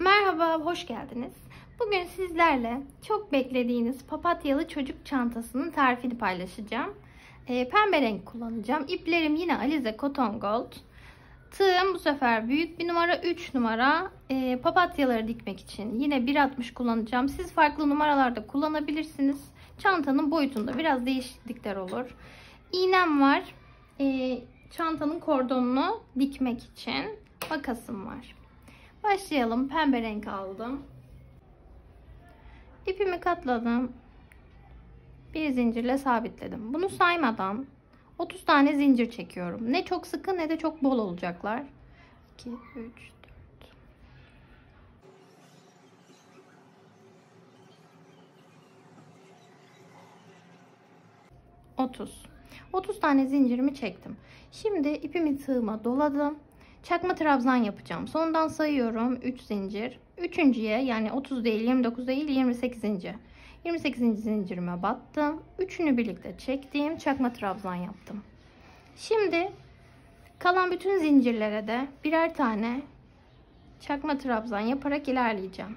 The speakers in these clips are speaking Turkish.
Merhaba, hoş geldiniz. Bugün sizlerle çok beklediğiniz papatyalı çocuk çantasının tarifini paylaşacağım. E, pembe renk kullanacağım. İplerim yine Alize Cotton Gold. Tığım bu sefer büyük bir numara 3 numara. E, papatyaları dikmek için yine 1.60 kullanacağım. Siz farklı numaralarda kullanabilirsiniz. Çantanın boyutunda biraz değişiklikler olur. İğnem var. E, çantanın kordonunu dikmek için makasım var. Başlayalım. Pembe renk aldım. İpimi katladım. Bir zincirle sabitledim. Bunu saymadan 30 tane zincir çekiyorum. Ne çok sıkı ne de çok bol olacaklar. 2, 3, 4. 30. 30 tane zincirimi çektim. Şimdi ipimi tığıma doladım. Çakma trabzan yapacağım. Sondan sayıyorum 3 zincir. Üçüncüye yani 30 değil 29 değil 28. 28. zincirime battım. Üçünü birlikte çektiğim çakma trabzan yaptım. Şimdi kalan bütün zincirlere de birer tane çakma trabzan yaparak ilerleyeceğim.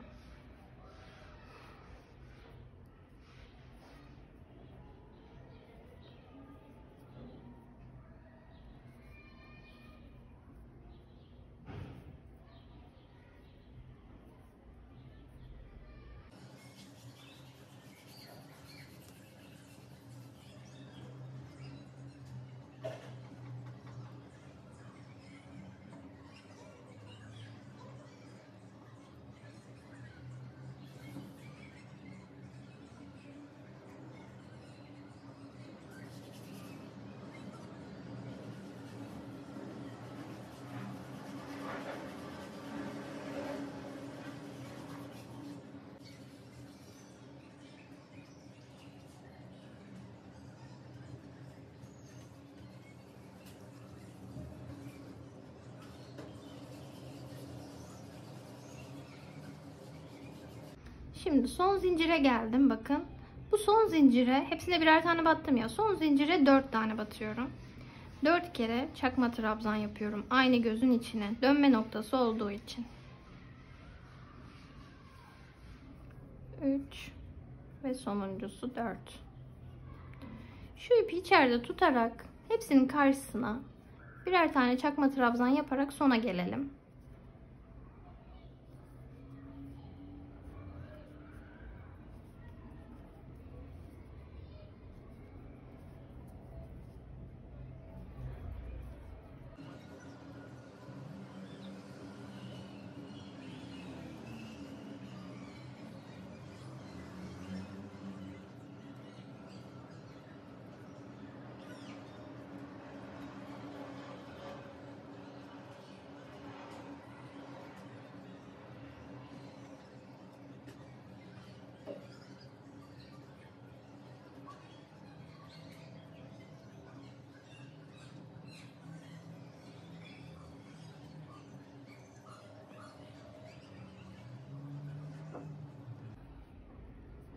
Şimdi son zincire geldim bakın. Bu son zincire hepsine birer tane battım ya. Son zincire 4 tane batıyorum. 4 kere çakma trabzan yapıyorum. Aynı gözün içine. Dönme noktası olduğu için. 3 ve sonuncusu 4. Şu ipi içeride tutarak hepsinin karşısına birer tane çakma trabzan yaparak sona gelelim.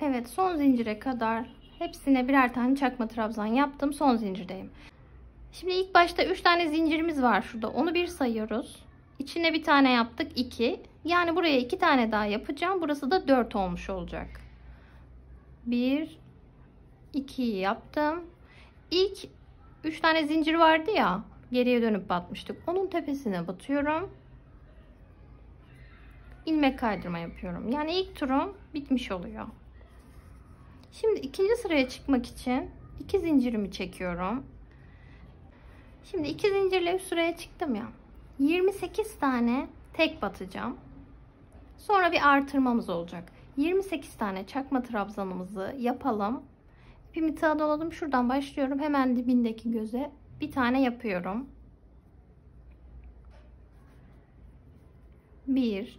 Evet son zincire kadar hepsine birer tane çakma trabzan yaptım. Son zincirdeyim. Şimdi ilk başta 3 tane zincirimiz var şurada. Onu bir sayıyoruz. İçine bir tane yaptık 2. Yani buraya 2 tane daha yapacağım. Burası da 4 olmuş olacak. 1 2'yi yaptım. İlk 3 tane zincir vardı ya. Geriye dönüp batmıştık. Onun tepesine batıyorum. ilmek kaydırma yapıyorum. Yani ilk turum bitmiş oluyor. Şimdi ikinci sıraya çıkmak için iki zincirimi çekiyorum. Şimdi iki zincirle üst sıraya çıktım ya. 28 tane tek batacağım. Sonra bir artırmamız olacak. 28 tane çakma trabzanımızı yapalım. İpimi tığa doladım. Şuradan başlıyorum. Hemen dibindeki göze bir tane yapıyorum. 1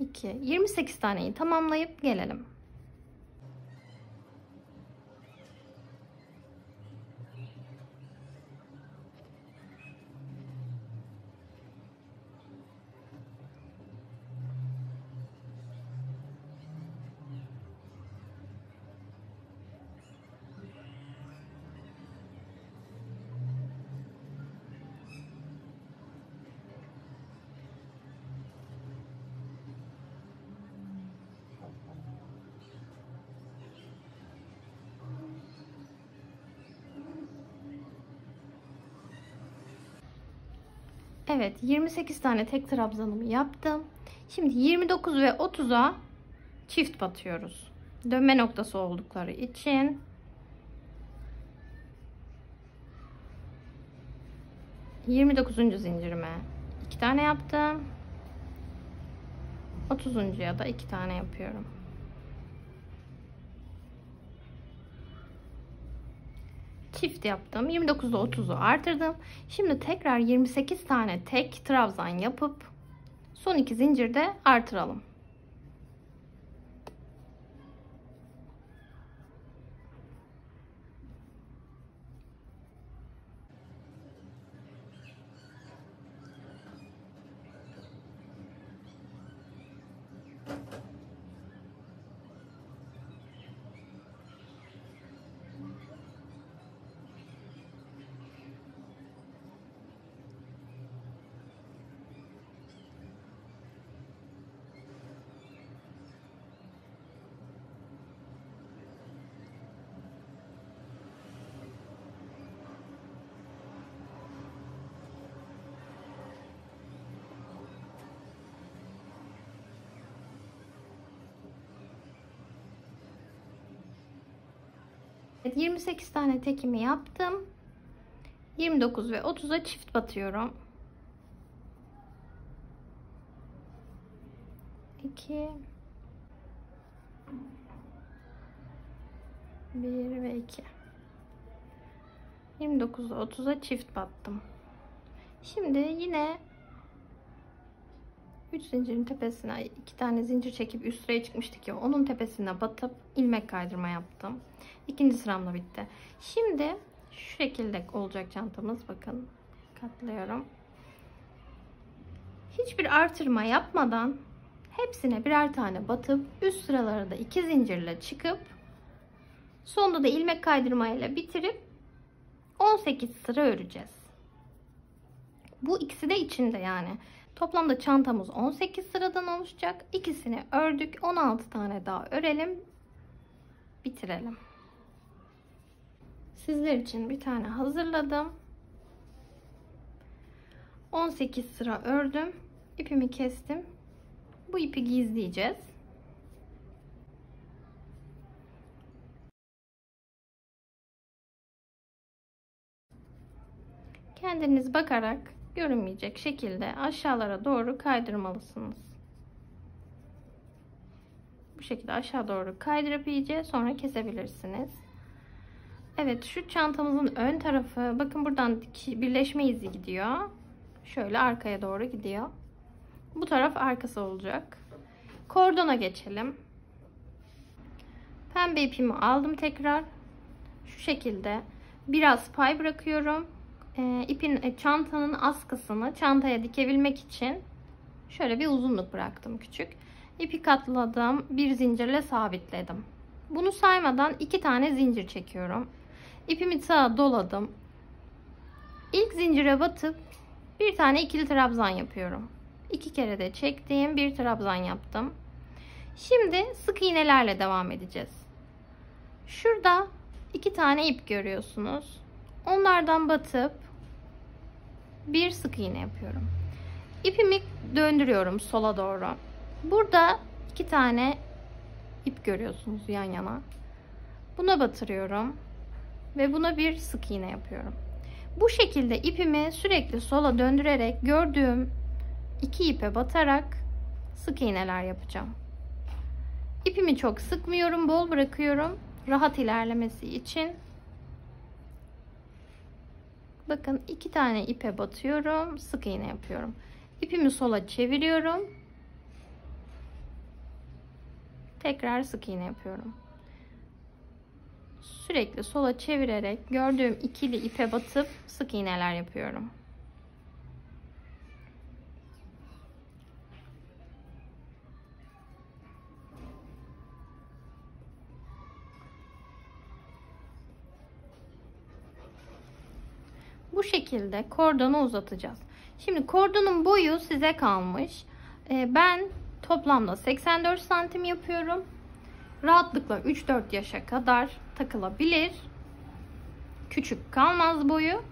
2 28 taneyi tamamlayıp gelelim. Evet 28 tane tek trabzanımı yaptım. Şimdi 29 ve 30'a çift batıyoruz. Dönme noktası oldukları için. Yirmi dokuzuncu zincirime iki tane yaptım. Otuzuncuya da iki tane yapıyorum. Çift yaptım. 29'da 30'u artırdım. Şimdi tekrar 28 tane tek trabzan yapıp son iki zincirde artıralım. 28 tane tekimi yaptım. 29 ve 30'a çift batıyorum. 2 1 ve 2 29 ve 30'a çift battım. Şimdi yine 3 zincirin tepesine iki tane zincir çekip üst sıraya çıkmıştık ya onun tepesine batıp ilmek kaydırma yaptım. İkinci sıramda bitti. Şimdi şu şekilde olacak çantamız. Bakın katlıyorum. Hiçbir artırma yapmadan hepsine birer tane batıp üst sıralara da iki zincirle çıkıp sonunda da ilmek kaydırmayla bitirip 18 sıra öreceğiz. Bu ikisi de içinde yani. Toplamda çantamız 18 sıradan oluşacak. İkisini ördük. 16 tane daha örelim. Bitirelim. Sizler için bir tane hazırladım. 18 sıra ördüm. İpimi kestim. Bu ipi gizleyeceğiz. Kendiniz bakarak görünmeyecek şekilde aşağılara doğru kaydırmalısınız. Bu şekilde aşağı doğru kaydırıp iyice sonra kesebilirsiniz. Evet şu çantamızın ön tarafı bakın buradan birleşme izi gidiyor. Şöyle arkaya doğru gidiyor. Bu taraf arkası olacak. Kordona geçelim. Pembe ipimi aldım tekrar. Şu şekilde biraz pay bırakıyorum. E, ipin e, çantanın askısını çantaya dikebilmek için şöyle bir uzunluk bıraktım küçük. İpi katladım. Bir zincirle sabitledim. Bunu saymadan iki tane zincir çekiyorum. İpimi sağa doladım. İlk zincire batıp bir tane ikili trabzan yapıyorum. İki kere de çektiğim bir trabzan yaptım. Şimdi sık iğnelerle devam edeceğiz. Şurada iki tane ip görüyorsunuz. Onlardan batıp bir sık iğne yapıyorum. İpimi döndürüyorum sola doğru. Burada iki tane ip görüyorsunuz yan yana. Buna batırıyorum ve buna bir sık iğne yapıyorum. Bu şekilde ipimi sürekli sola döndürerek gördüğüm iki ipe batarak sık iğneler yapacağım. İpimi çok sıkmıyorum, bol bırakıyorum rahat ilerlemesi için. Bakın iki tane ipe batıyorum, sık iğne yapıyorum. İpimi sola çeviriyorum. Tekrar sık iğne yapıyorum sürekli sola çevirerek gördüğüm ikili ipe batıp sık iğneler yapıyorum. Bu şekilde kordonu uzatacağız. Şimdi kordonun boyu size kalmış. Ee, ben toplamda 84 santim yapıyorum rahatlıkla 3-4 yaşa kadar takılabilir. Küçük kalmaz boyu.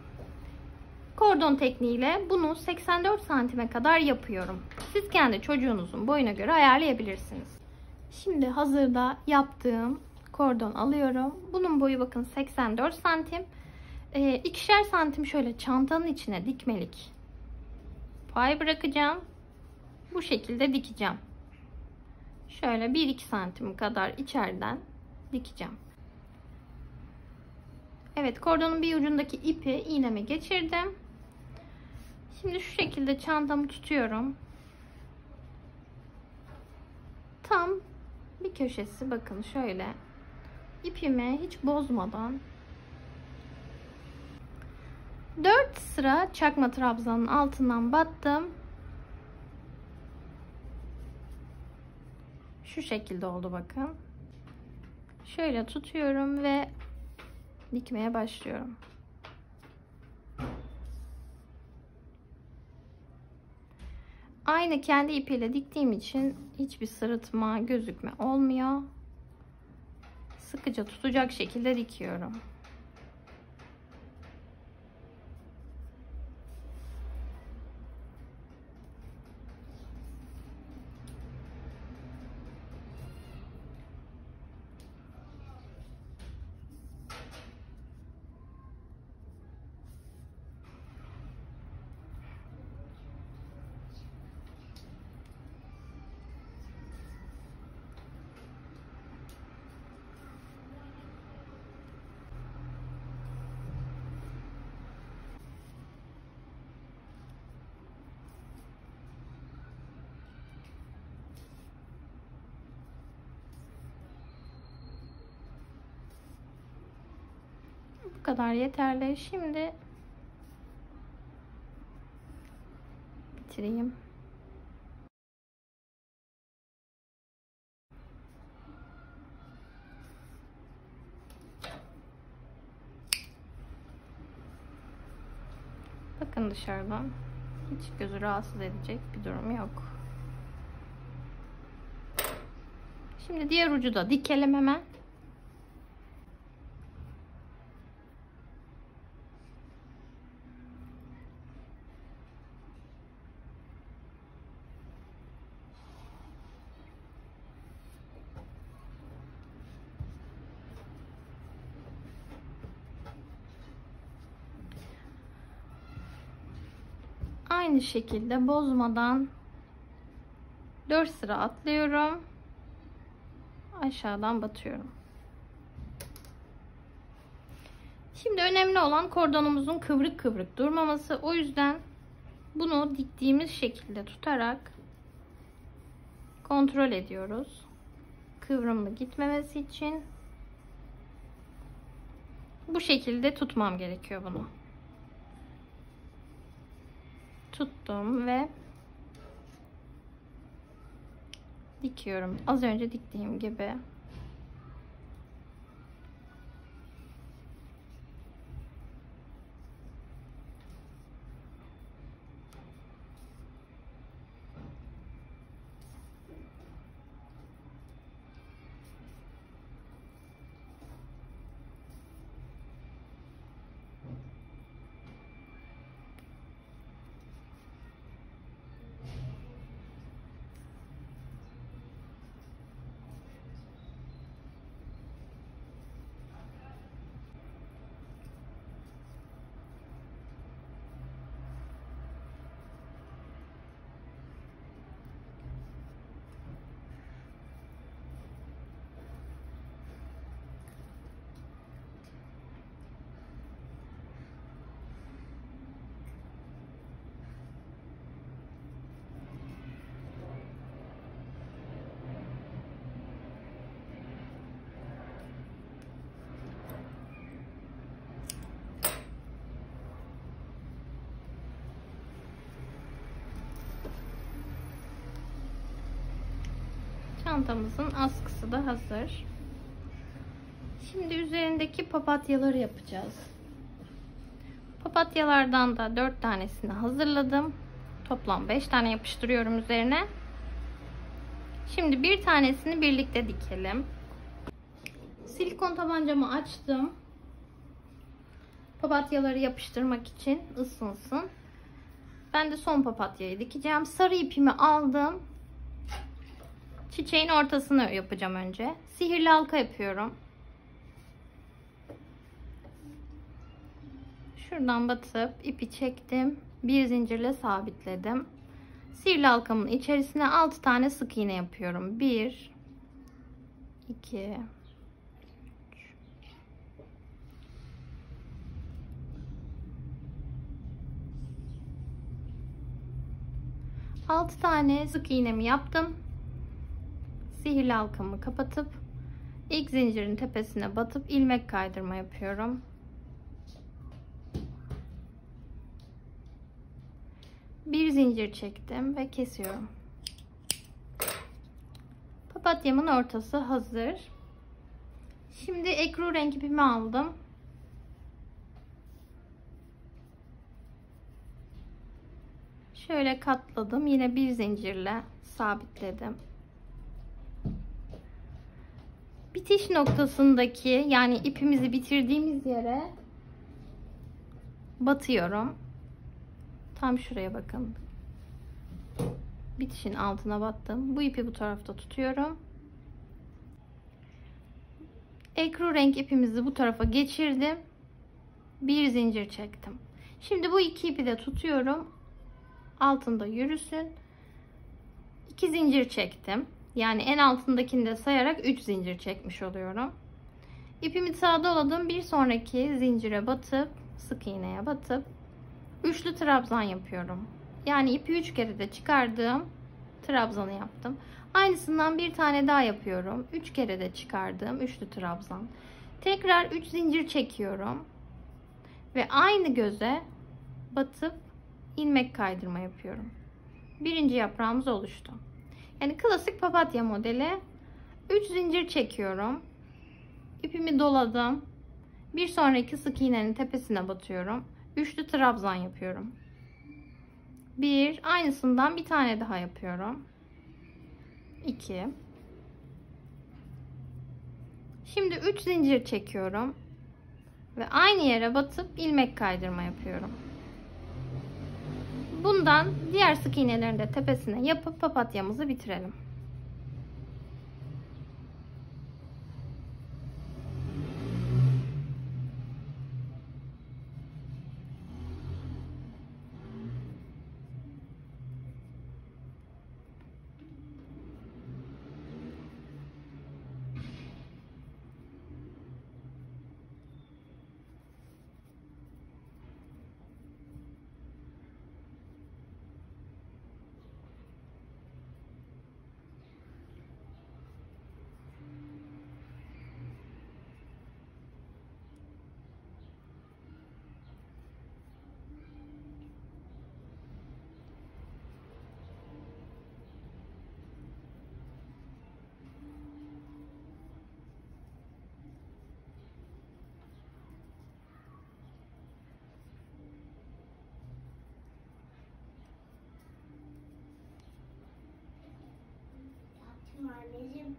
kordon tekniğiyle bunu 84 santime kadar yapıyorum. Siz kendi çocuğunuzun boyuna göre ayarlayabilirsiniz. Şimdi hazırda yaptığım kordon alıyorum. Bunun boyu bakın 84 santim. E, ikişer santim şöyle çantanın içine dikmelik pay bırakacağım. Bu şekilde dikeceğim. Şöyle 1-2 santim kadar içeriden dikeceğim. Evet kordonun bir ucundaki ipi iğneme geçirdim. Şimdi şu şekilde çantamı tutuyorum. Tam bir köşesi bakın şöyle ipimi hiç bozmadan 4 sıra çakma trabzanın altından battım. Şu şekilde oldu bakın. Şöyle tutuyorum ve dikmeye başlıyorum. Aynı kendi ipiyle diktiğim için hiçbir sırıtma, gözükme olmuyor. Sıkıca tutacak şekilde dikiyorum. Bu kadar yeterli. Şimdi bitireyim. Bakın dışarıdan hiç gözü rahatsız edecek bir durum yok. Şimdi diğer ucu da dikelim hemen. Aynı şekilde bozmadan 4 sıra atlıyorum. Aşağıdan batıyorum. Şimdi önemli olan kordonumuzun kıvrık kıvrık durmaması. O yüzden bunu diktiğimiz şekilde tutarak kontrol ediyoruz. Kıvrımlı gitmemesi için bu şekilde tutmam gerekiyor bunu tuttum ve dikiyorum. Az önce diktiğim gibi. Çantamızın askısı da hazır. Şimdi üzerindeki papatyaları yapacağız. Papatyalardan da 4 tanesini hazırladım. Toplam 5 tane yapıştırıyorum üzerine. Şimdi bir tanesini birlikte dikelim. Silikon tabancamı açtım. Papatyaları yapıştırmak için ısınsın. Ben de son papatyayı dikeceğim. Sarı ipimi aldım. Çiçeğin ortasını yapacağım önce. Sihirli halka yapıyorum. Şuradan batıp ipi çektim. Bir zincirle sabitledim. Sihirli halkamın içerisine 6 tane sık iğne yapıyorum. 1 2 6 tane sık iğnemi yaptım. Sihirli halkamı kapatıp ilk zincirin tepesine batıp ilmek kaydırma yapıyorum. Bir zincir çektim ve kesiyorum. Papatyamın ortası hazır. Şimdi ekru renk ipimi aldım. Şöyle katladım. Yine bir zincirle sabitledim. Bitiş noktasındaki yani ipimizi bitirdiğimiz yere batıyorum. Tam şuraya bakın. Bitişin altına battım. Bu ipi bu tarafta tutuyorum. Ekru renk ipimizi bu tarafa geçirdim. Bir zincir çektim. Şimdi bu iki ipi de tutuyorum. Altında yürüsün. İki zincir çektim. Yani en altındakini de sayarak 3 zincir çekmiş oluyorum. İpimi sağa doladım. Bir sonraki zincire batıp sık iğneye batıp üçlü trabzan yapıyorum. Yani ipi 3 kere de çıkardığım trabzanı yaptım. Aynısından bir tane daha yapıyorum. 3 kere de çıkardığım üçlü trabzan. Tekrar 3 zincir çekiyorum. Ve aynı göze batıp ilmek kaydırma yapıyorum. Birinci yaprağımız oluştu. Yani klasik papatya modeli. 3 zincir çekiyorum. İpimi doladım. Bir sonraki sık iğnenin tepesine batıyorum. Üçlü trabzan yapıyorum. Bir, aynısından bir tane daha yapıyorum. 2 Şimdi 3 zincir çekiyorum. Ve aynı yere batıp ilmek kaydırma yapıyorum. Bundan diğer sık iğnelerin de tepesine yapıp papatyamızı bitirelim. Anneciğim.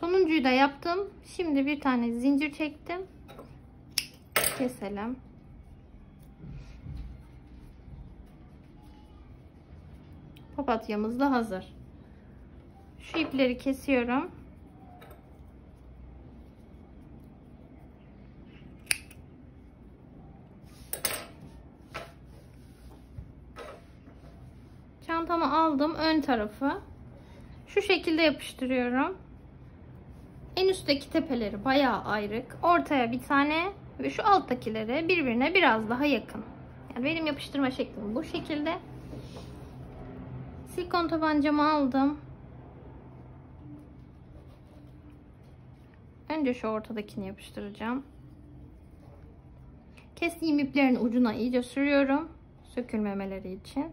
Sonuncuyu da yaptım. Şimdi bir tane zincir çektim. Keselim. Papatyamız da hazır. Şu ipleri kesiyorum. Çantamı aldım ön tarafı. Şu şekilde yapıştırıyorum. En üstteki tepeleri bayağı ayrık. Ortaya bir tane ve şu alttakileri birbirine biraz daha yakın. Yani benim yapıştırma şeklim bu şekilde. Silikon tabancamı aldım. Önce şu ortadakini yapıştıracağım. Kestiğim iplerin ucuna iyice sürüyorum. Sökülmemeleri için.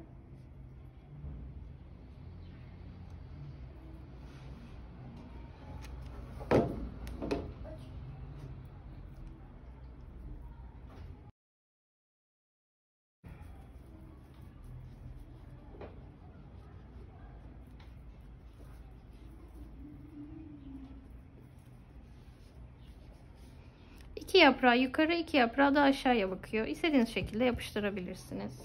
İki yaprağı yukarı, iki yaprağı da aşağıya bakıyor. İstediğiniz şekilde yapıştırabilirsiniz.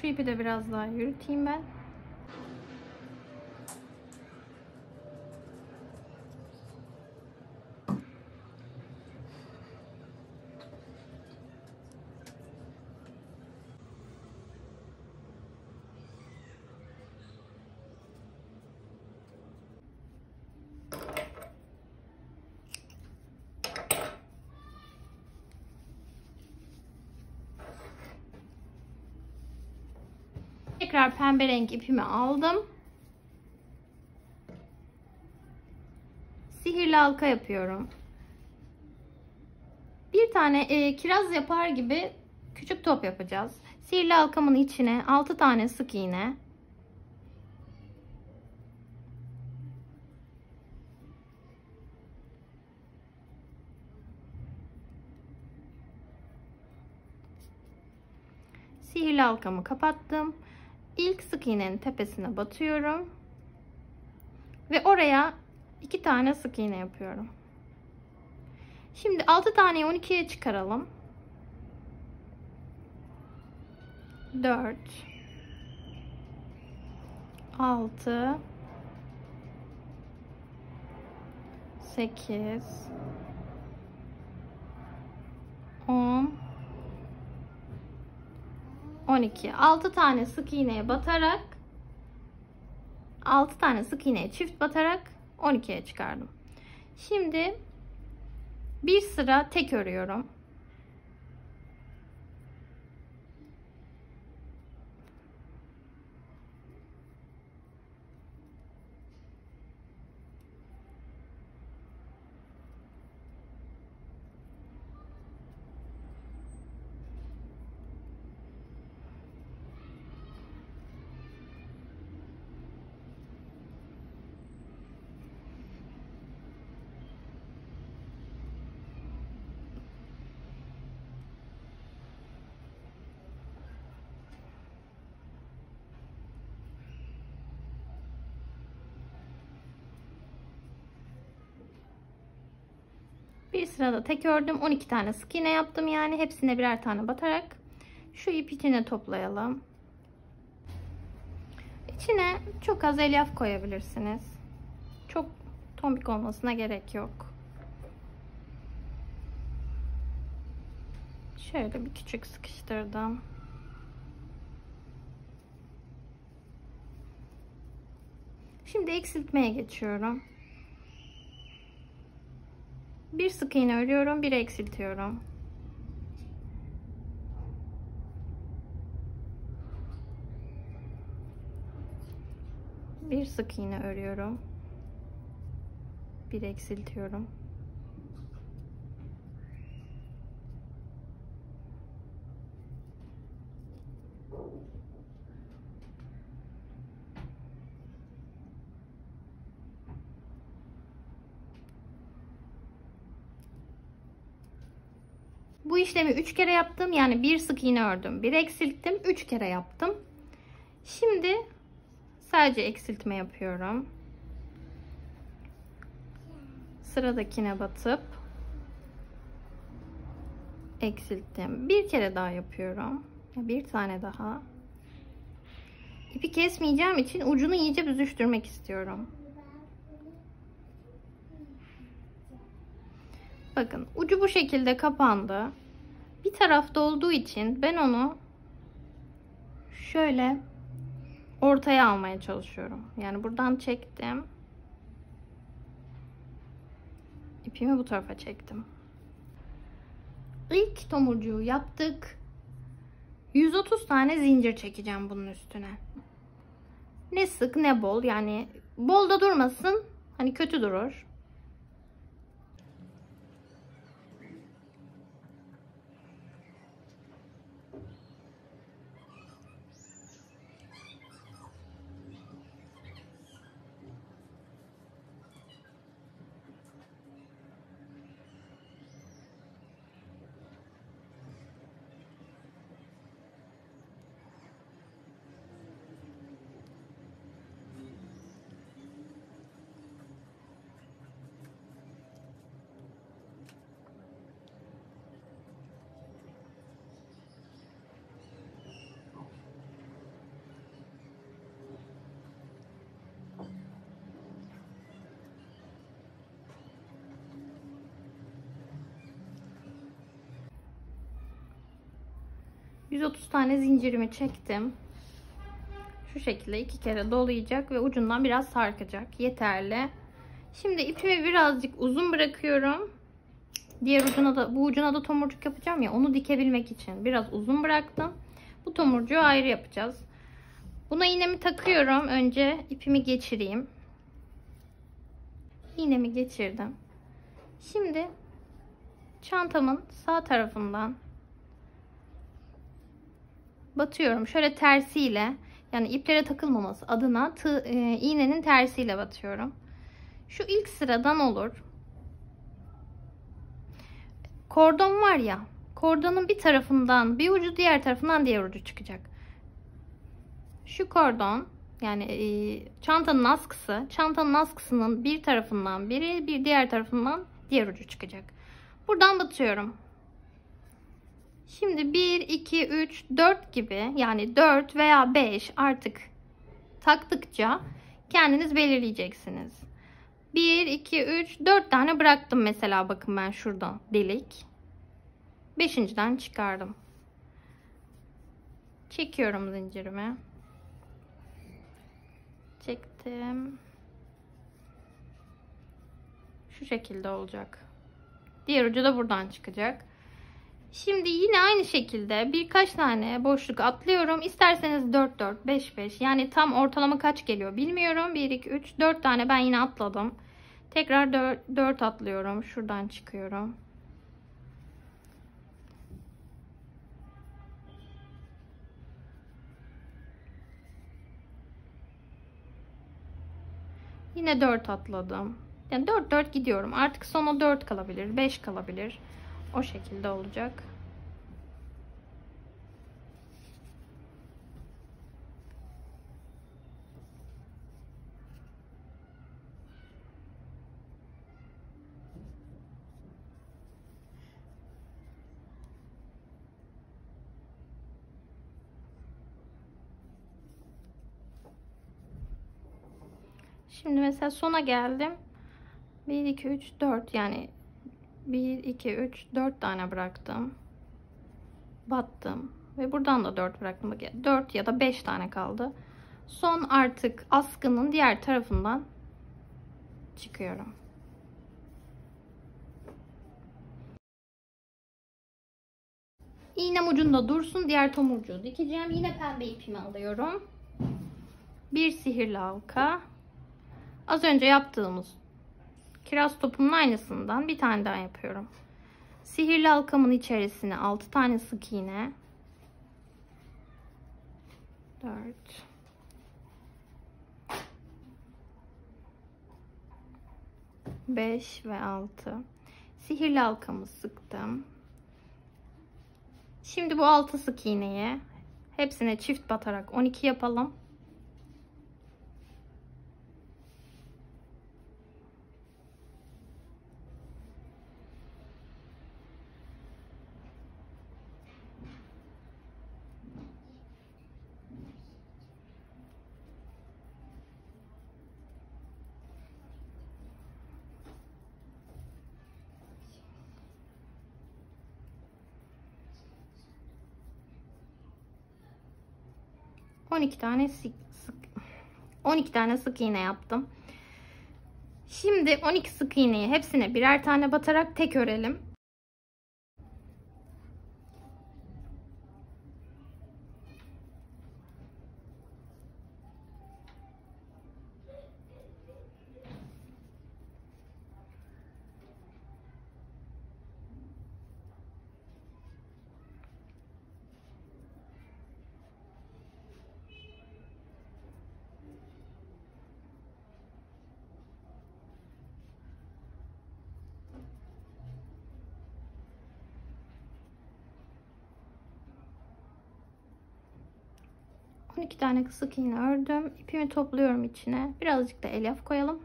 Şu ipi de biraz daha yürüteyim ben. Tekrar pembe renk ipimi aldım. Sihirli halka yapıyorum. Bir tane e, kiraz yapar gibi küçük top yapacağız. Sihirli halkamın içine 6 tane sık iğne. Sihirli halkamı kapattım. İlk sık iğnenin tepesine batıyorum. Ve oraya iki tane sık iğne yapıyorum. Şimdi 6 taneyi 12'ye çıkaralım. 4 6 8 10 12 6 tane sık iğneye batarak 6 tane sık iğneye çift batarak 12'ye çıkardım. Şimdi bir sıra tek örüyorum. Bir sırada tek ördüm. 12 tane sık iğne yaptım yani. Hepsine birer tane batarak. Şu ip içine toplayalım. İçine çok az elyaf koyabilirsiniz. Çok tombik olmasına gerek yok. Şöyle bir küçük sıkıştırdım. Şimdi eksiltmeye geçiyorum. Bir sık iğne örüyorum, bir eksiltiyorum. Bir sık iğne örüyorum. Bir eksiltiyorum. Bu işlemi 3 kere yaptım. Yani bir sık iğne ördüm. Bir eksilttim. 3 kere yaptım. Şimdi sadece eksiltme yapıyorum. Sıradakine batıp eksilttim. Bir kere daha yapıyorum. Bir tane daha. İpi kesmeyeceğim için ucunu iyice büzüştürmek istiyorum. Bakın ucu bu şekilde kapandı. Bir tarafta olduğu için ben onu şöyle ortaya almaya çalışıyorum. Yani buradan çektim. İpimi bu tarafa çektim. İlk tomurcuğu yaptık. 130 tane zincir çekeceğim bunun üstüne. Ne sık ne bol yani bol da durmasın. Hani kötü durur. ...130 tane zincirimi çektim. Şu şekilde iki kere dolayacak ve ucundan biraz sarkacak. Yeterli. Şimdi ipimi birazcık uzun bırakıyorum. Diğer ucuna da bu ucuna da tomurcuk yapacağım ya onu dikebilmek için biraz uzun bıraktım. Bu tomurcuğu ayrı yapacağız. Buna iğnemi takıyorum. Önce ipimi geçireyim. İğnemi geçirdim. Şimdi çantamın sağ tarafından batıyorum. Şöyle tersiyle yani iplere takılmaması adına tığ, e, iğnenin tersiyle batıyorum. Şu ilk sıradan olur. Kordon var ya. Kordonun bir tarafından bir ucu diğer tarafından diğer ucu çıkacak. Şu kordon yani e, çantanın askısı, çantanın askısının bir tarafından biri, bir diğer tarafından diğer ucu çıkacak. Buradan batıyorum. Şimdi 1, 2, 3, 4 gibi yani 4 veya 5 artık taktıkça kendiniz belirleyeceksiniz. 1, 2, 3, 4 tane bıraktım mesela bakın ben şuradan delik. Beşinciden çıkardım. Çekiyorum zincirimi. Çektim. Şu şekilde olacak. Diğer ucu da buradan çıkacak. Şimdi yine aynı şekilde birkaç tane boşluk atlıyorum. İsterseniz 4 4 5 5 yani tam ortalama kaç geliyor bilmiyorum. 1 2 3 4 tane ben yine atladım. Tekrar 4, 4 atlıyorum. Şuradan çıkıyorum. Yine 4 atladım. Yani 4 4 gidiyorum. Artık sona 4 kalabilir, 5 kalabilir. O şekilde olacak. Şimdi mesela sona geldim. 1, 2, 3, 4 yani 1, 2, 3, 4 tane bıraktım. Battım. Ve buradan da 4 bıraktım. 4 ya da 5 tane kaldı. Son artık askının diğer tarafından çıkıyorum. İğnem ucunda dursun. Diğer tomurcuğu dikeceğim. Yine pembe ipimi alıyorum. Bir sihirli halka. Az önce yaptığımız kiraz topunun aynısından bir tane daha yapıyorum. Sihirli halkamın içerisine 6 tane sık iğne. 4 5 ve 6 sihirli halkamı sıktım. Şimdi bu 6 sık iğneyi hepsine çift batarak 12 yapalım. On iki tane sık, sık 12 tane sık iğne yaptım. Şimdi 12 sık iğneyi hepsine birer tane batarak tek örelim. On iki tane sık iğne ördüm. İpimi topluyorum içine. Birazcık da elyaf koyalım.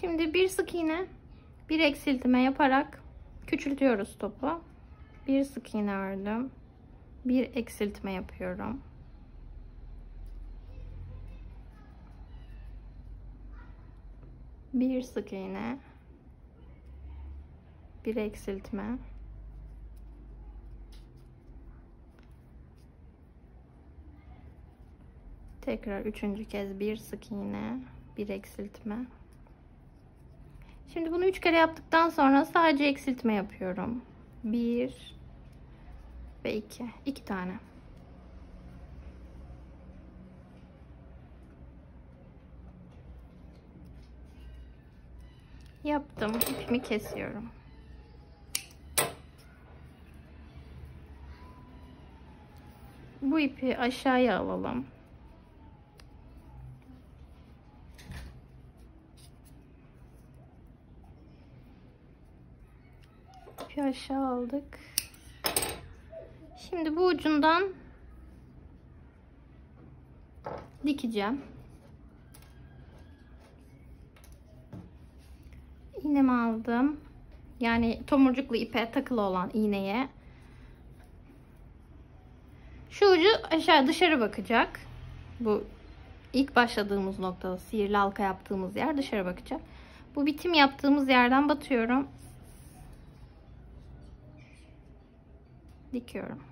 Şimdi bir sık iğne, bir eksiltme yaparak küçültüyoruz topu. Bir sık iğne ördüm. Bir eksiltme yapıyorum. Bir sık iğne. Bir eksiltme. Tekrar üçüncü kez bir sık iğne, bir eksiltme. Şimdi bunu üç kere yaptıktan sonra sadece eksiltme yapıyorum. Bir ve iki. iki tane. Yaptım. İpimi kesiyorum. Bu ipi aşağıya alalım. Aşağı aldık. Şimdi bu ucundan dikeceğim. İğnemi aldım. Yani tomurcuklu ipe takılı olan iğneye. Şu ucu aşağı dışarı bakacak. Bu ilk başladığımız noktada sihirli halka yaptığımız yer dışarı bakacak. Bu bitim yaptığımız yerden batıyorum. Dikiyorum.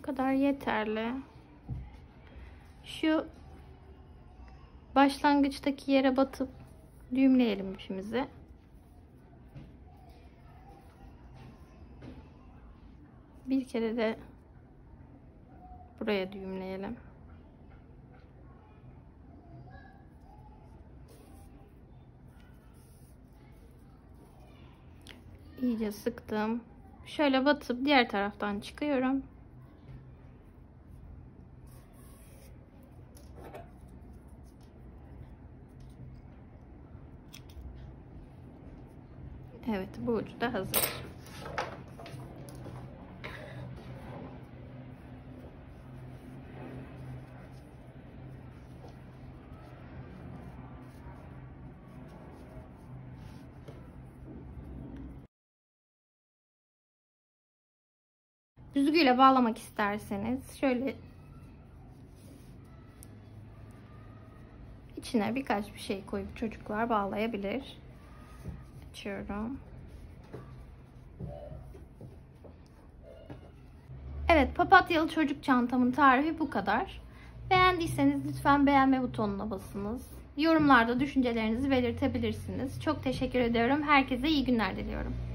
Bu kadar yeterli. Şu başlangıçtaki yere batıp düğümleyelim ipimizi. Bir kere de buraya düğümleyelim. İyice sıktım. Şöyle batıp diğer taraftan çıkıyorum. Bu ucu da hazır. Düzgüyle bağlamak isterseniz şöyle içine birkaç bir şey koyup çocuklar bağlayabilir. Açıyorum. Papatyalı çocuk çantamın tarifi bu kadar. Beğendiyseniz lütfen beğenme butonuna basınız. Yorumlarda düşüncelerinizi belirtebilirsiniz. Çok teşekkür ediyorum. Herkese iyi günler diliyorum.